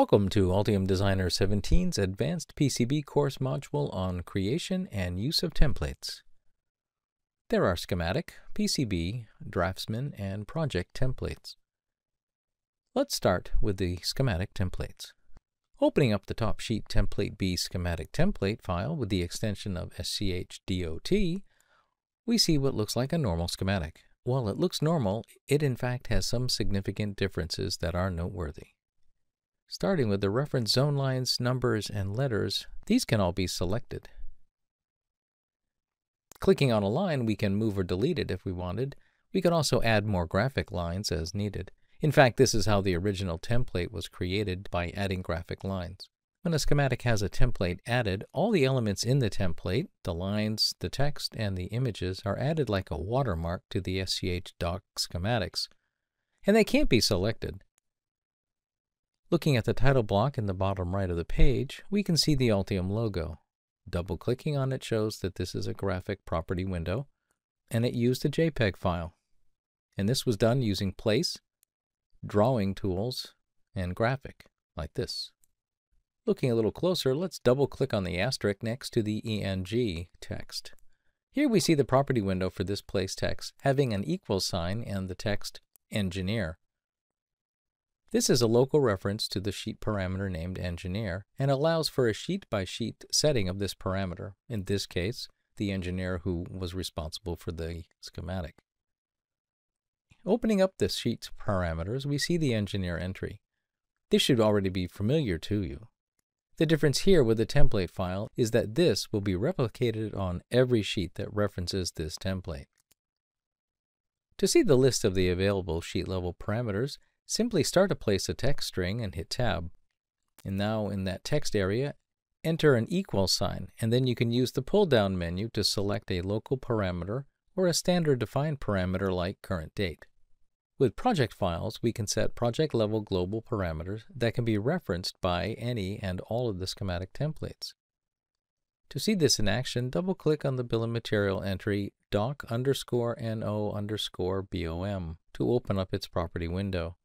Welcome to Altium Designer 17's Advanced PCB course module on creation and use of templates. There are schematic, PCB, draftsman, and project templates. Let's start with the schematic templates. Opening up the top sheet template B schematic template file with the extension of SCHDOT, we see what looks like a normal schematic. While it looks normal, it in fact has some significant differences that are noteworthy. Starting with the reference zone lines, numbers, and letters, these can all be selected. Clicking on a line, we can move or delete it if we wanted. We can also add more graphic lines as needed. In fact, this is how the original template was created by adding graphic lines. When a schematic has a template added, all the elements in the template, the lines, the text, and the images are added like a watermark to the SCH doc schematics, and they can't be selected. Looking at the title block in the bottom right of the page, we can see the Altium logo. Double-clicking on it shows that this is a graphic property window, and it used a JPEG file. And this was done using Place, Drawing Tools, and Graphic, like this. Looking a little closer, let's double-click on the asterisk next to the ENG text. Here we see the property window for this place text having an equal sign and the text Engineer. This is a local reference to the sheet parameter named engineer and allows for a sheet-by-sheet -sheet setting of this parameter, in this case, the engineer who was responsible for the schematic. Opening up the sheet's parameters, we see the engineer entry. This should already be familiar to you. The difference here with the template file is that this will be replicated on every sheet that references this template. To see the list of the available sheet level parameters, Simply start to place a text string and hit Tab. And now in that text area, enter an equal sign, and then you can use the pull-down menu to select a local parameter or a standard defined parameter like current date. With project files, we can set project-level global parameters that can be referenced by any and all of the schematic templates. To see this in action, double-click on the bill of material entry doc underscore no underscore bom to open up its property window.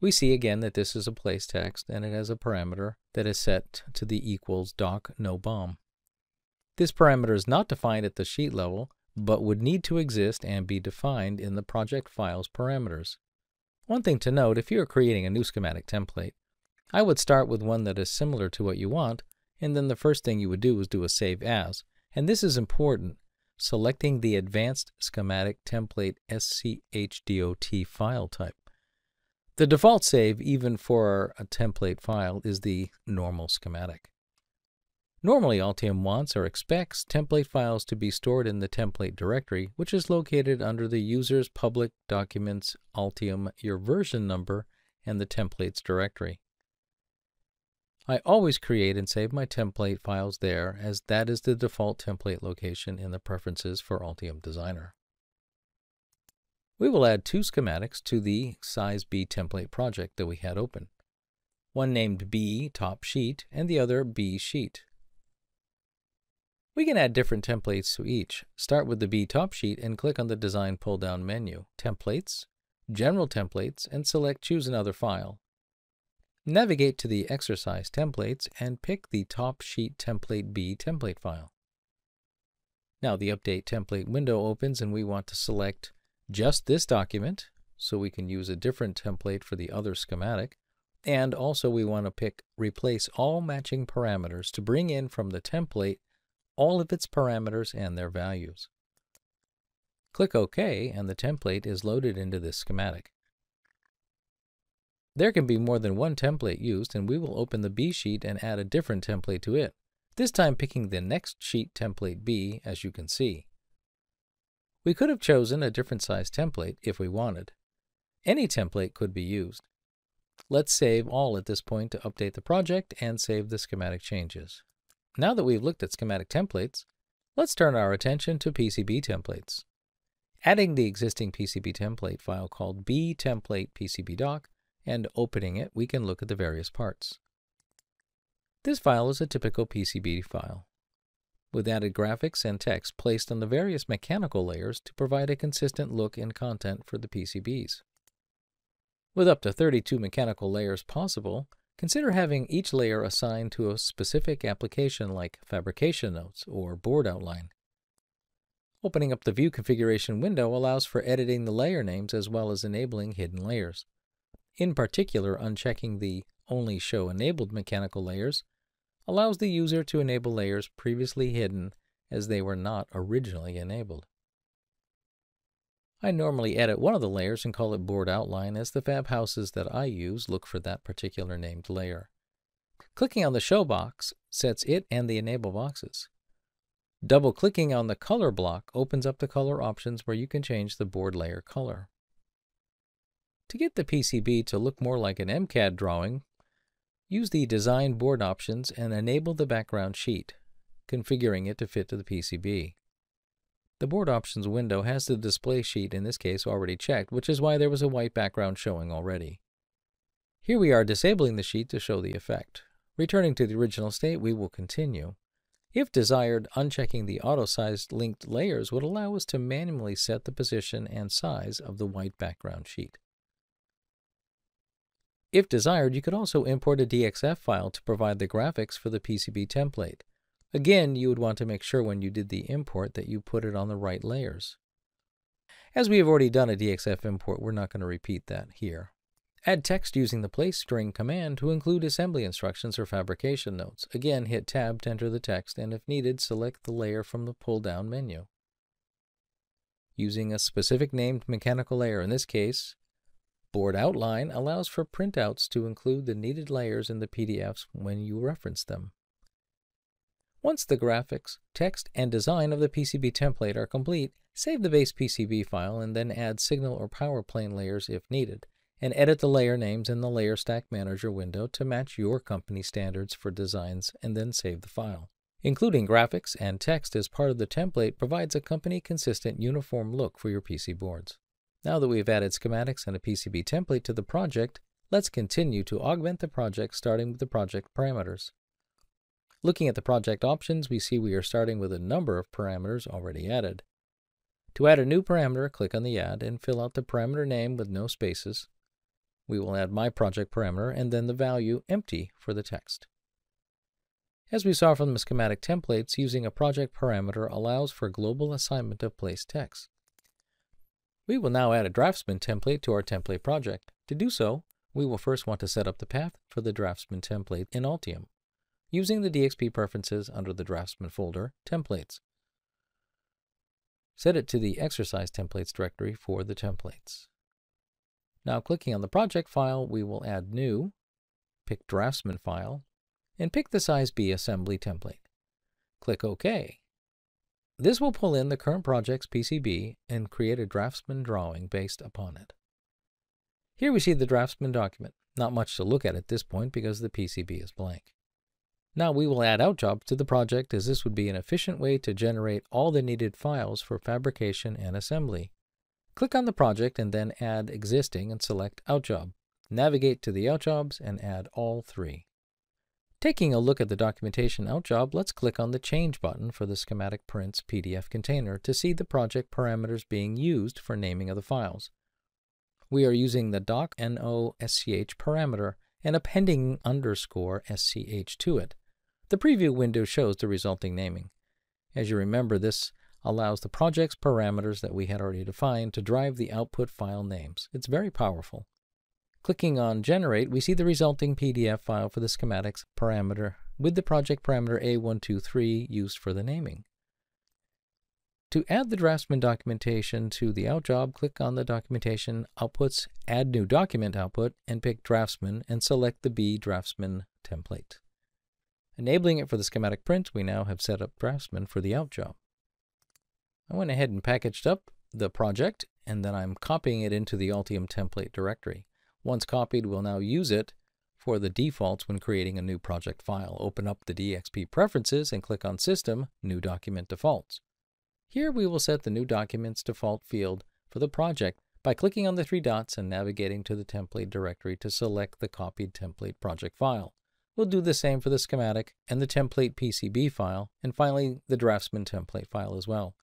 We see again that this is a place text and it has a parameter that is set to the equals doc no bom. This parameter is not defined at the sheet level, but would need to exist and be defined in the project file's parameters. One thing to note, if you are creating a new schematic template, I would start with one that is similar to what you want, and then the first thing you would do is do a save as. And this is important, selecting the advanced schematic template SCHDOT file type. The default save, even for a template file, is the normal schematic. Normally, Altium wants or expects template files to be stored in the template directory, which is located under the user's public documents Altium, your version number, and the templates directory. I always create and save my template files there as that is the default template location in the preferences for Altium Designer. We will add two schematics to the size B template project that we had open. One named B top sheet and the other B sheet. We can add different templates to each. Start with the B top sheet and click on the Design pull-down menu, Templates, General Templates, and select Choose another file. Navigate to the Exercise Templates and pick the Top Sheet Template B template file. Now the Update Template window opens and we want to select just this document, so we can use a different template for the other schematic. And also we want to pick replace all matching parameters to bring in from the template all of its parameters and their values. Click OK and the template is loaded into this schematic. There can be more than one template used and we will open the B sheet and add a different template to it, this time picking the next sheet template B as you can see. We could have chosen a different size template if we wanted. Any template could be used. Let's save all at this point to update the project and save the schematic changes. Now that we've looked at schematic templates, let's turn our attention to PCB templates. Adding the existing PCB template file called btemplate PCBdoc and opening it, we can look at the various parts. This file is a typical PCB file with added graphics and text placed on the various mechanical layers to provide a consistent look and content for the PCBs. With up to 32 mechanical layers possible, Consider having each layer assigned to a specific application like fabrication notes or board outline. Opening up the View Configuration window allows for editing the layer names as well as enabling hidden layers. In particular, unchecking the Only Show Enabled mechanical layers allows the user to enable layers previously hidden as they were not originally enabled. I normally edit one of the layers and call it board outline as the fab houses that I use look for that particular named layer. Clicking on the show box sets it and the enable boxes. Double-clicking on the color block opens up the color options where you can change the board layer color. To get the PCB to look more like an MCAD drawing, use the Design Board options and enable the background sheet, configuring it to fit to the PCB. The Board Options window has the display sheet in this case already checked, which is why there was a white background showing already. Here we are disabling the sheet to show the effect. Returning to the original state, we will continue. If desired, unchecking the auto-sized linked layers would allow us to manually set the position and size of the white background sheet. If desired, you could also import a DXF file to provide the graphics for the PCB template. Again, you would want to make sure when you did the import that you put it on the right layers. As we have already done a DXF import, we're not going to repeat that here. Add text using the place string command to include assembly instructions or fabrication notes. Again, hit Tab to enter the text, and if needed, select the layer from the pull-down menu. Using a specific named mechanical layer, in this case, Board Outline allows for printouts to include the needed layers in the PDFs when you reference them. Once the graphics, text, and design of the PCB template are complete, save the base PCB file and then add signal or power plane layers if needed and edit the layer names in the Layer Stack Manager window to match your company standards for designs and then save the file. Including graphics and text as part of the template provides a company-consistent uniform look for your PC boards. Now that we've added schematics and a PCB template to the project, let's continue to augment the project starting with the project parameters. Looking at the project options, we see we are starting with a number of parameters already added. To add a new parameter, click on the Add and fill out the parameter name with no spaces, we will add my project parameter and then the value empty for the text. As we saw from the schematic templates, using a project parameter allows for global assignment of place text. We will now add a Draftsman template to our template project. To do so, we will first want to set up the path for the Draftsman template in Altium, using the DXP preferences under the Draftsman folder, Templates. Set it to the Exercise Templates directory for the templates. Now clicking on the project file, we will add New, pick Draftsman file, and pick the size B assembly template. Click OK. This will pull in the current project's PCB and create a Draftsman drawing based upon it. Here we see the Draftsman document. Not much to look at at this point because the PCB is blank. Now we will add outjobs to the project as this would be an efficient way to generate all the needed files for fabrication and assembly. Click on the project and then add existing and select outjob. Navigate to the outjobs and add all three. Taking a look at the documentation out job, let's click on the Change button for the Schematic Prints PDF container to see the project parameters being used for naming of the files. We are using the docnosch parameter and appending underscore sch to it. The preview window shows the resulting naming. As you remember, this allows the project's parameters that we had already defined to drive the output file names. It's very powerful. Clicking on Generate, we see the resulting PDF file for the schematics parameter with the project parameter A123 used for the naming. To add the Draftsman documentation to the out job, click on the Documentation Outputs, Add New Document Output, and pick Draftsman and select the B Draftsman template. Enabling it for the schematic print, we now have set up Draftsman for the out job. I went ahead and packaged up the project and then I'm copying it into the Altium template directory. Once copied, we'll now use it for the defaults when creating a new project file. Open up the DXP preferences and click on System, New Document Defaults. Here we will set the New Documents default field for the project by clicking on the three dots and navigating to the template directory to select the copied template project file. We'll do the same for the schematic and the template PCB file, and finally the Draftsman template file as well.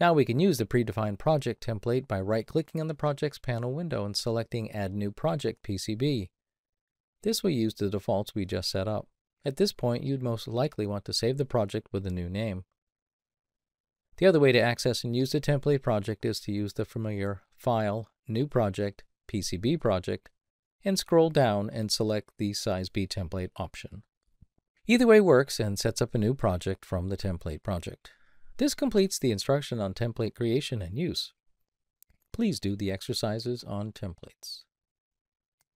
Now we can use the predefined project template by right-clicking on the Projects panel window and selecting Add New Project PCB. This will use the defaults we just set up. At this point, you'd most likely want to save the project with a new name. The other way to access and use the template project is to use the familiar File, New Project, PCB Project, and scroll down and select the Size B template option. Either way works and sets up a new project from the template project. This completes the instruction on template creation and use. Please do the exercises on templates.